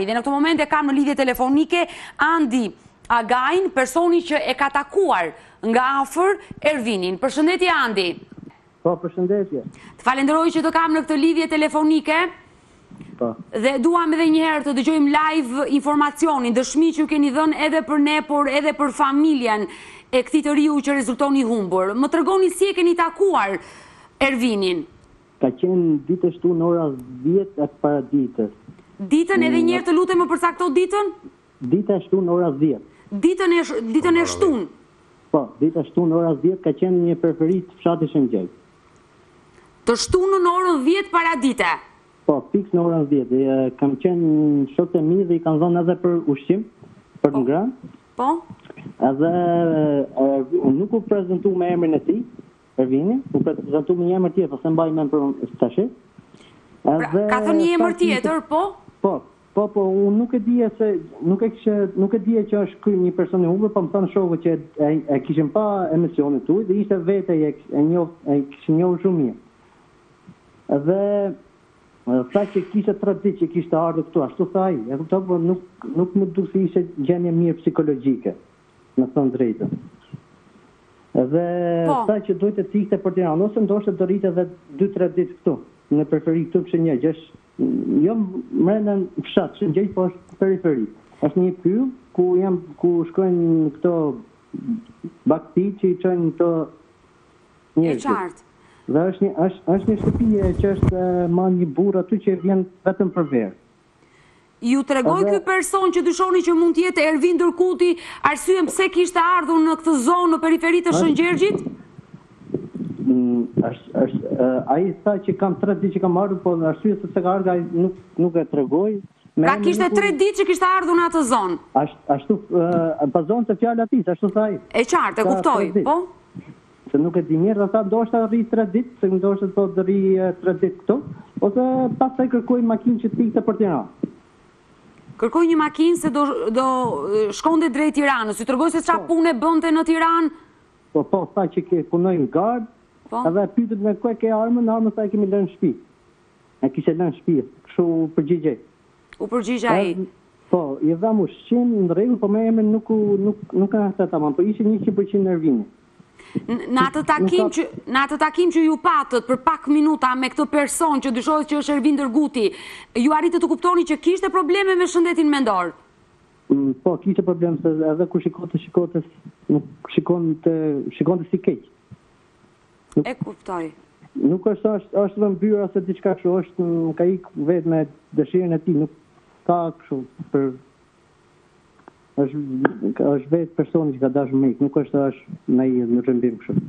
Dhe në këtë moment e kam në lidhje telefonike Andi Agajn, personi që e ka takuar nga afër Ervinin. Përshëndetje, Andi. Po, përshëndetje. Të falenderoj që të kam në këtë lidhje telefonike. Po. Dhe duam edhe njëherë të dëgjojmë live informacionin, dëshmi që keni dhënë edhe për ne, por edhe për familjen e këtij të riu që rezulton i humbur. Më tregoni si e keni takuar Ervinin? Ka qenë ditë e shtunë ora dhjetë e paradites. Ditën edhe njerë të lutem më përcakto ditën? Dita e shtunë ora dhjetë. Ditën e ditën e shtunë. Po, dita e shtunë ora dhjetë ka qenë në periferi te fshati Shëngjergj. Të shtunën orën dhjetë paradite. Po, fiks në orën dhjetë. Kam qenë shokët e mi dhe i kam dhënë edhe për ushqim, për ngrënë. Po? Edhe nuk u prezentu me emrin e tij, Ervini, u ka prezantuar me një emër tjetër, po s'e mbaj mend për tash. Pra, ka thënë një emër tjetër, po? Po, po, po, unë nuk e dije se, nuk e kisha, nuk e dije që është kry një person i humbur, po më thënë shokët që e, e kishin pa emisionet tuaj dhe ishte vete e, e, njof, e kishin njohë shumë mirë. Dhe tha që kishte tre ditë që kishte ardhur këtu, ashtu tha ai. E kuptoj, por nuk nuk më dukej se ishte në gjendje mirë psikologjike. me thënë të drejtën. Dhe po. tha që duhet të ikte për Tiranë, ose ndoshta të rrinte edhe 2-3 ditë këtu, në periferi këtu është një, gjësh, jo mrena në fshat, që një po është në periferi. është një pyllë ku, jam, ku shkojnë këto bakti që i çojnë këto njerëzit. E qartë. Dhe është një, është, është një shtëpi që është ma një burrë aty që vjen vetëm për verë. Ju tregoi ky person që dyshoni që mund të jetë Ervin Dërguti, arsyen pse kishte ardhur në këtë zonë në periferi të Shën Gjergjit? Ai tha që kam 3 ditë që kam ardhur, por arsyeja se pse ka ardhur ai nuk nuk e tregoi. Pra kishte 3 ditë që kishte ardhur në atë zonë. Ashtu bazuar te fjala e tij, ashtu tha ai. E qartë, e kuptoj, po. Se nuk e di mirë dhe tha ndoshta rri tre ditë, se ndoshta thotë do rri tre ditë këtu, ose pastaj kërkoi makinë që të ikte për Tiranë. Kërkoi një makinë se do do shkonte drejt Tiranës, ju tregoi se çfarë po. pune bënte në Tiranë? Po po, tha që punoj në gardë, po. edhe pyetëm ne ku e ke armën, armën tha e kemi lënë në shtëpi. E kishte lënë në shtëpi, kështu u përgjigj. U përgjigj ai. Po, i dhamë ushqim, në rregull, po me emrin nuk nuk nuk e tha ai tamam, po ishte 100% Ervini. Në atë takim që në atë takim që ju patët për pak minuta me këtë person që dyshohet që është Ervin Dërguti, ju arritët të kuptoni që kishte probleme me shëndetin mendor. Mm, po, kishte probleme se edhe kur shikonte shikonte nuk shikonte shikonte si keq. E kuptoj. Nuk është sa është, është rrëmbyer apo diçka kështu, është ka ik vetë me dëshirën e tij, nuk ka kështu për është është vetë personi që ka dashur me ik, nuk është se është ndonjë rrëmbim kështu.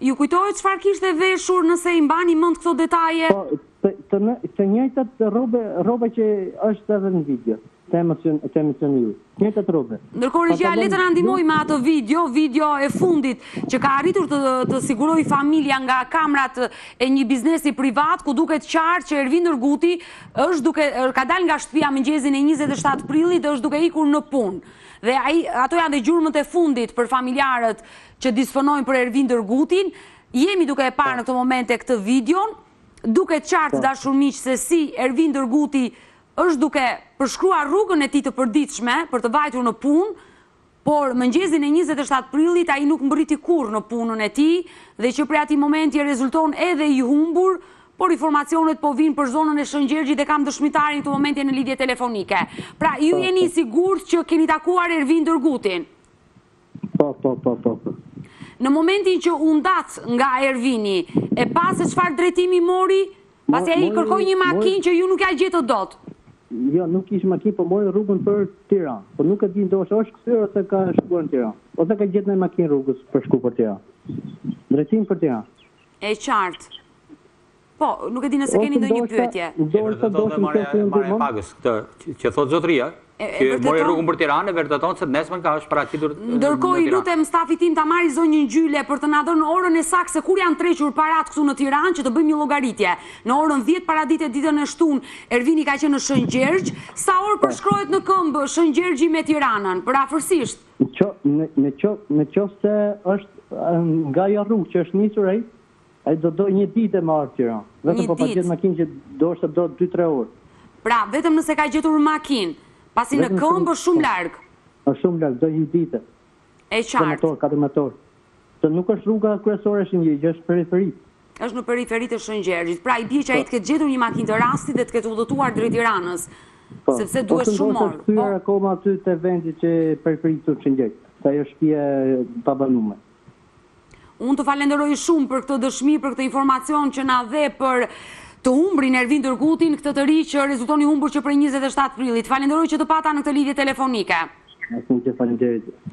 Ju kujtohet çfarë kishte veshur nëse i mbani mend këto detaje? Po, të, të, të njëjtat rrobe, rroba që është edhe në video. Të emocion, të emocionit. Njëjtat rrobe. Ndërkohë regjia le të na ndihmojë me atë video, video e fundit që ka arritur të të sigurojë familja nga kamrat e një biznesi privat ku duket qartë që Ervin Dërguti është duke ka dalë nga shtëpia mëngjesin e 27 prillit dhe është duke ikur në punë. Dhe ai ato janë dhe gjurmët e fundit për familjarët që disponojnë për Ervin Dërgutin. Jemi duke e parë në këto momente këtë video. Duket qartë të dashur miq se si Ervin Dërguti Është duke përshkruar rrugën e tij të përditshme për të vajtur në punë, por mëngjesin e njëzet e shtatë prillit ai nuk mbërriti kurrë në punën e tij dhe që prej atij momenti rezulton edhe i humbur, por informacionet po vijnë për zonën e Shën Gjergjit dhe kam dëshmitarin në këto momente në lidhje telefonike. Pra, ju po, jeni i po. sigurt që keni takuar Ervin Dërgutin? Po, po, po, po, po. Në momentin që u ndatë nga Ervini, e patë se çfarë drejtimi mori, Pasi ai ju kërkoi një makinë që ju nuk ja gjetët dot. Jo, nuk kish makinë, po mori rrugën për Tiranë. Po nuk e di ndoshta është kthyer ose ka shkuar në Tiranë. Ose ka gjetë ndonjë makinë rrugës për me shku për Tiranë. Drejtim për Tiranë. E qartë. Po, nuk e di nëse keni ndonjë pyetje. Ndoshta do të më keni ndihmë. Marrja e pagës këtë që thotë zotëria. Që mori rrugën për Tiranë e vërteton se të nesërmen ka është paraqitur në Tiranë. Ndërkohë i lutem stafit tim ta marrë zonjën Gjyle për të na dhënë orën e saktë se kur janë tërhequr paratë këtu në Tiranë që të bëjmë një llogaritje. Në orën 10 paradite ditën e shtunë Ervini ka qenë në Shën Gjergj, sa orë përshkohet në këmbë Shën Gjergji me Tiranën, përafërsisht? Në qoftë se është nga ajo rrugë që është nisur ai, Ai do dojë një ditë me ardhë Tiranë. Vetëm po pat gjetë makinë që ndoshta do dy tre orë. Pra, vetëm nëse ka gjetur makinë, pasi në këmbë është shumë larg. Është shumë larg, do një ditë. E qartë. Tre motor, katër motor. Se nuk është rruga kryesore e Shëngjergjit, është periferi. Është në periferi të Shëngjergjit. Pra, i bie që ai të ketë gjetur një makinë të rastit dhe të ketë udhëtuar drejt Tiranës. Po. Sepse duhen shumë orë. Ose ndoshta akoma aty te vendi që periferi të Shëngjergjit. Sa ajo shtëpia e pabanuar. Unë të falenderoj shumë për këtë dëshmi, për këtë informacion që na dhe për të humburin Ervin Dërgutin, këtë të ri që rezulton i humbur që prej 27 prillit. Falenderoj që të pata në këtë lidhje telefonike.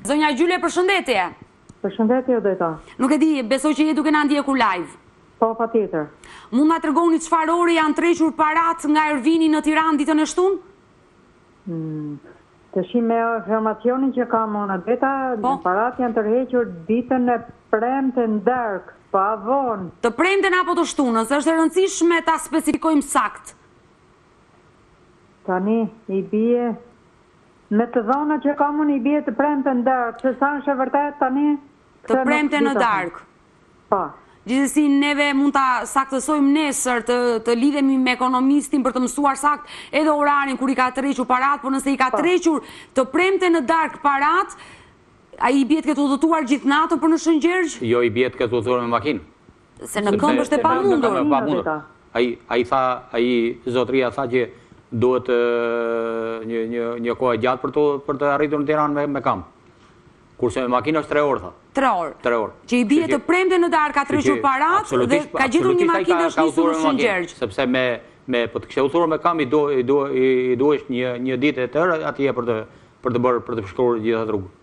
Zonja Gjyle, përshëndetje. Përshëndetje, Odeta. Nuk e di, besoj që je duke na ndjekur live. Po, patjetër. Mund të na tregoni çfarë ore janë tërhequr paratë nga Ervini në Tiranë ditën e shtunë? Hmm. Tashi informacionin që kam unë Odeta, paratë janë tërhequr ditën e premte në darkë, pak vonë. Të premten apo të shtunën, se është e rëndësishme ta specifikojmë saktë. Tani i bie me të dhënat që kam unë i bie të premten në darkë, se sa është e vërtetë tani? Të premten në darkë. Po. Gjithsesi neve mund ta saktësojmë nesër të, të lidhemi me ekonomistin për të mësuar saktë edhe orarin kur i ka tërhequr paratë, por nëse i ka po. tërhequr të premte në darkë paratë, a i bie të ketë udhëtuar gjithë natën për në Shëngjergj? Jo, i bie të ketë udhëtuar me makinë. Se në këmbë është e pamundur. E pamundur. Ai ai tha, ai zotëria tha që duhet një një një kohë e gjatë për të për të arritur në Tiranë me me këmbë. Kurse me makinë është 3 orë, tha. 3 orë. 3 orë. Që i bie të premte në darkë, ka tërhequr paratë dhe ka gjetur një makinë dhe është nisur në Shëngjergj. Sepse me, me, po të kishte udhëtuar me këmbë, i, do, i, do, i, i duhej një, një ditë e tërë atij për të, për të bërë, për të përshkuar gjithë atë rrugë.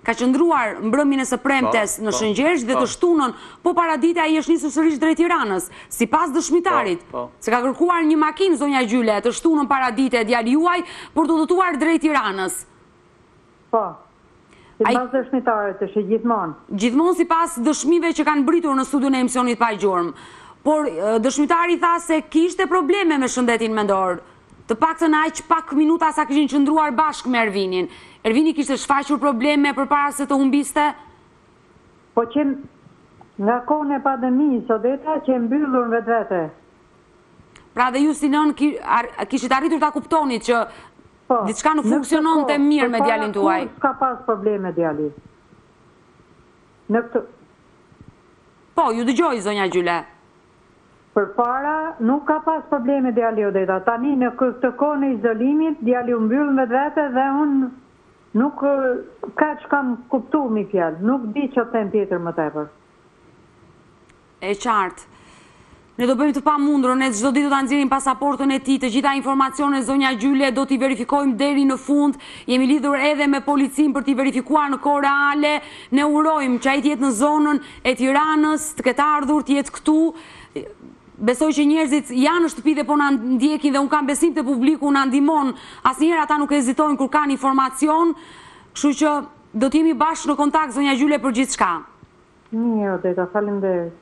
Ka qëndruar mbrëmjen e së premtes po, në po, Shëngjergj dhe po. të shtunën, po paradite ai është nisur sërish drejt Tiranës, sipas dëshmitarit, se ka kërkuar një makinë zonja Gjyle, të shtunën paradite djali juaj, për të udhëtuar drejt Tiranës. Po. Sipas dëshmitarit tashi gjithmonë. Gjithmonë sipas dëshmive që kanë mbërritur në studion e emisionit pa gjurmë. Por dëshmitari tha se kishte probleme me shëndetin mendor. Të paktën aq pak minuta sa kishin qëndruar bashkë me Ervinin. Ervini kishte shfaqur probleme përpara se të humbiste? Po që në kohën e pandemisë, Odeta qe i mbyllur në vetvete. Pra dhe ju si nënë kishit arritur ta kuptonit që Po. Diçka nuk funksiononte mirë me djalin tuaj. S'ka pas probleme djali? Në këtë Po, ju dëgjoj zonja Gjyle. Përpara nuk ka pas probleme djali Odeta. Tani në këtë kohë të izolimit djali u mbyll në vete dhe unë nuk kaq kam kuptuar me një fjalë. Nuk di ç'të them tjetër më tepër. E qartë. Ne do bëjmë të pamundurën, ne çdo ditë do ta nxjerrim pasaportën e tij, të gjitha informacionet zonja Gjyle do t'i verifikojmë deri në fund, jemi lidhur edhe me policinë për t'i verifikuar në kohë reale, ne urojmë që ai të jetë në zonën e Tiranës, të ketë ardhur, të jetë këtu, besoj që njerëzit janë në shtëpi dhe po na ndjekin dhe unë kam besim te publiku na ndihmon, asnjëherë ata nuk hezitojnë kur kanë informacion, kështu që do të jemi bashkë në kontakt zonja Gjyle për gjithçka. Mirë, Odeta, faleminde.